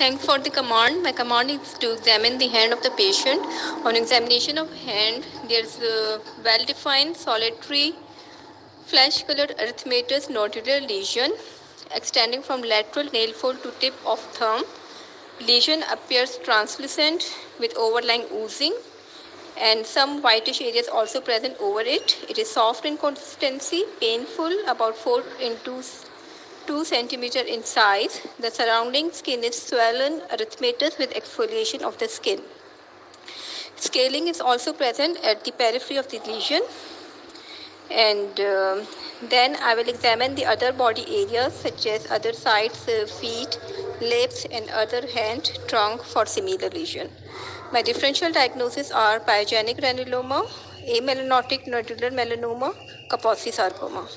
Thank for the command. My command is to examine the hand of the patient. On examination of hand, there is a well-defined solitary flesh-colored erythematous nodular lesion extending from lateral nail fold to tip of thumb. Lesion appears translucent with overlying oozing and some whitish areas also present over it. It is soft in consistency, painful, about 4 into 2 centimeter in size. The surrounding skin is swollen erythematous with exfoliation of the skin. Scaling is also present at the periphery of the lesion. And uh, then I will examine the other body areas such as other sides, uh, feet, lips and other hand, trunk for similar lesion. My differential diagnosis are pyogenic granuloma, amelanotic nodular melanoma, Kaposi sarcoma.